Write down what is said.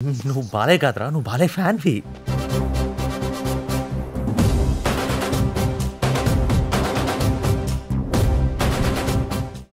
నువ్వు బాలే కాదురా నువ్వు బాలయ్య ఫ్యాన్వి